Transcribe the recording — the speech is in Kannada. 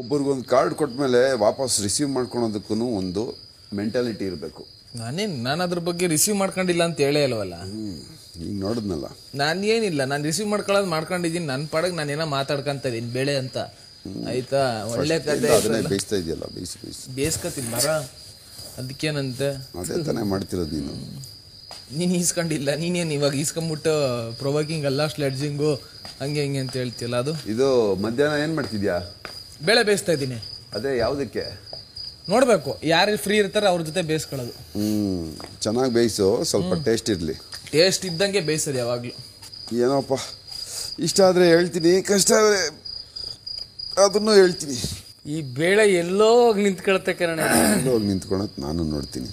ಒಬ್ರಿಗೊಂದು ಕಾರ್ಡ್ ಕೊಟ್ಮೇಲೆ ವಾಪಸ್ ರಿಸೀವ್ ಮಾಡ್ಕೊಳೋದಕ್ಕೂ ಒಂದು ಮೆಂಟಾಲಿಟಿ ಇರಬೇಕು. ನಾನೇನ್ ನಾನು ಅದ್ರ ಬಗ್ಗೆ ರಿಸೀವ್ ಮಾಡ್ಕೊಂಡಿಲ್ಲ ಅಂತ ಹೇಳೇ ಇಲ್ವಲ್ಲ? ಈಗ ನೋಡಿದ್ನಲ್ಲ. ನಾನು ಏನಿಲ್ಲ ನಾನು ರಿಸೀವ್ ಮಾಡ್ಕೊಳ್ಳೋದು ಮಾಡ್ಕೊಂಡಿದ್ದೀನಿ ನನ್ನ ಪಾಡಕ್ ನಾನು ಏನೋ ಮಾತಾಡ್ಕೊಂತ ಇದೀನಿ ಬೆಳೆ ಅಂತ. ಆಯ್ತಾ? ಒಳ್ಳೆ ಕತೆ ಅದನ್ನೇ ಬೇಯಿಸ್ತಾ ಇದೆಯಲ್ಲ ಬೇಯಿಸಿ ಬೇಯಿಸಿ. ಬೇಯಿಸ್ಕೊತೀನಿ ಮರ ಅದಕ್ಕೇನಂತೆ? ಅದೇ ತಾನೇ ಮಾಡ್ತಿರೋದು ನೀನು. ನೀನು ಈಸ್ಕೊಂಡಿಲ್ಲ ನೀನೇನು ಇವಾಗ ಈಸ್ಕೊಂಬಿಟ್ಟು ಪ್ರೊವೋಕಿಂಗ್ ಅಲ್ಲ ಸ್ಲೆಡ್ಜಿಂಗು ಹಂಗೆ ಹಿಂಗೆ ಅಂತ ಹೇಳ್ತಿಯಲ್ಲ ಅದು? ಇದು ಮಧ್ಯಾಹ್ನ ಏನು ಮಾಡ್ತಿದ್ಯಾ? ಬೆಳೆ ಬೇಯಿಸ್ತಾ ಇದ್ದೀನಿ. ಅದೇ ಯಾವುದಕ್ಕೆ? ನೋಡಬೇಕು ಯಾರು ಫ್ರೀ ಇರ್ತಾರೆ ಅವ್ರ ಜೊತೆ ಬೇಯಿಸ್ಕೊಳ್ಳೋದು. ಹ್ಞೂ ಚೆನ್ನಾಗಿ ಬೇಯಿಸು ಸ್ವಲ್ಪ ಟೇಸ್ಟ್ ಇರಲಿ. ಟೇಸ್ಟ್ ಇದ್ದಂಗೆ ಬೇಯಿಸೋದು ಯಾವಾಗಲೂ. ಏನೋಪ್ಪ ಇಷ್ಟ ಆದರೆ ಹೇಳ್ತೀನಿ ಕಷ್ಟ ಆದರೆ ಅದನ್ನು ಹೇಳ್ತೀನಿ. ಈ ಬೇಳೆ ಎಲ್ಲೋ ಹೋಗಿ ನಿಂತ್ಕೊಳತ್ತೆ ಕಣ ಹೋಗಿ ನಿಂತ್ಕೊಳತ್ ನಾನು ನೋಡ್ತೀನಿ.